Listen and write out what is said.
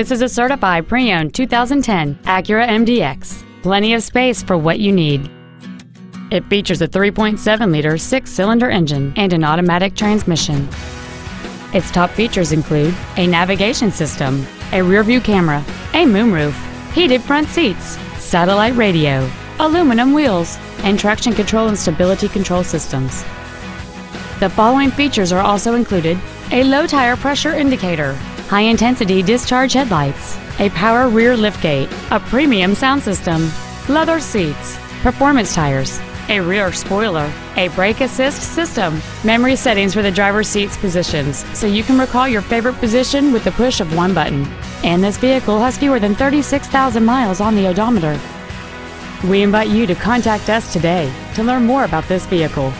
This is a certified pre-owned 2010 Acura MDX. Plenty of space for what you need. It features a 3.7-liter six-cylinder engine and an automatic transmission. Its top features include a navigation system, a rear-view camera, a moonroof, heated front seats, satellite radio, aluminum wheels, and traction control and stability control systems. The following features are also included a low tire pressure indicator, high intensity discharge headlights, a power rear liftgate, a premium sound system, leather seats, performance tires, a rear spoiler, a brake assist system, memory settings for the driver's seat's positions so you can recall your favorite position with the push of one button. And this vehicle has fewer than 36,000 miles on the odometer. We invite you to contact us today to learn more about this vehicle.